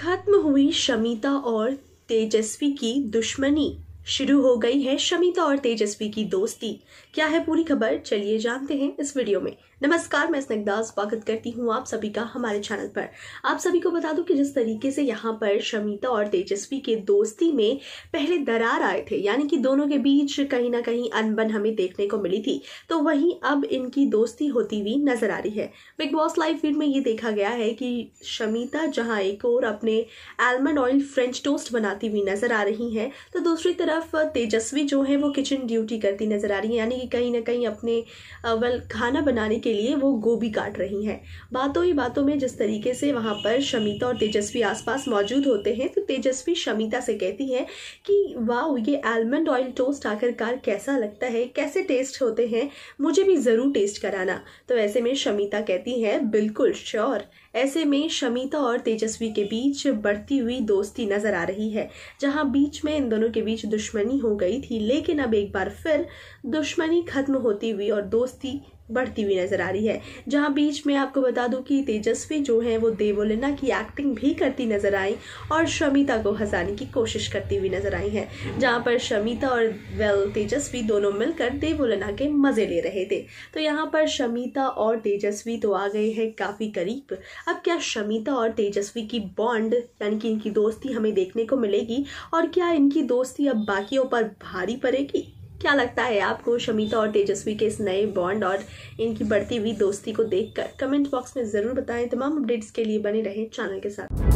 खत्म हुई शमिता और तेजस्वी की दुश्मनी। शुरू हो गई है शमिता और तेजस्वी की दोस्ती। क्या है पूरी खबर? चलिए जानते हैं इस वीडियो में। नमस्कार, मैं स्निग्धा स्वागत करती हूँ आप सभी का हमारे चैनल पर। आप सभी को बता दूँ कि जिस तरीके से यहाँ पर शमिता और तेजस्वी के दोस्ती में पहले दरार आए थे, यानी कि दोनों के बीच कहीं ना कहीं अनबन हमें देखने को मिली थी तो वहीं अब इनकी दोस्ती होती हुई नज़र आ रही है। बिग बॉस लाइव फ़ीड में ये देखा गया है कि शमिता जहाँ एक और अपने एलमंड ऑयल फ्रेंच टोस्ट बनाती हुई नज़र आ रही है तो दूसरी तरफ़ तेजस्वी जो है वो किचन ड्यूटी करती नज़र आ रही है। यानी कि कहीं ना कहीं अपने वेल खाना बनाने के के लिए वो गोभी काट रही हैं। बातों ही बातों में जिस तरीके से वहाँ पर शमिता और तेजस्वी आसपास मौजूद होते हैं तो तेजस्वी शमिता से कहती है कि वाह ये आलमंड ऑयल टोस्ट आखिरकार कैसा लगता है? कैसे टेस्ट होते हैं? मुझे भी ज़रूर टेस्ट कराना। तो ऐसे में शमिता कहती है, बिल्कुल श्योर ऐसे में शमिता और तेजस्वी के बीच बढ़ती हुई दोस्ती नज़र आ रही है, जहाँ बीच में इन दोनों के बीच दुश्मनी हो गई थी, लेकिन अब एक बार फिर दुश्मनी खत्म होती हुई और दोस्ती बढ़ती हुई नज़र आ रही है। जहाँ बीच में आपको बता दूँ कि तेजस्वी जो है, वो देवोलिना की एक्टिंग भी करती नज़र आई और शमिता को हंसाने की कोशिश करती हुई नज़र आई है, जहाँ पर शमिता और वेल तेजस्वी दोनों मिलकर देवोलिना के मज़े ले रहे थे। तो यहाँ पर शमिता और तेजस्वी तो आ गए हैं काफ़ी करीब। अब क्या शमिता और तेजस्वी की बॉन्ड यानी कि इनकी दोस्ती हमें देखने को मिलेगी? और क्या इनकी दोस्ती अब बाकियों पर भारी पड़ेगी? क्या लगता है आपको शमिता और तेजस्वी के इस नए बॉन्ड और इनकी बढ़ती हुई दोस्ती को देखकर कमेंट बॉक्स में ज़रूर बताएँ। तमाम अपडेट्स के लिए बने रहें चैनल के साथ।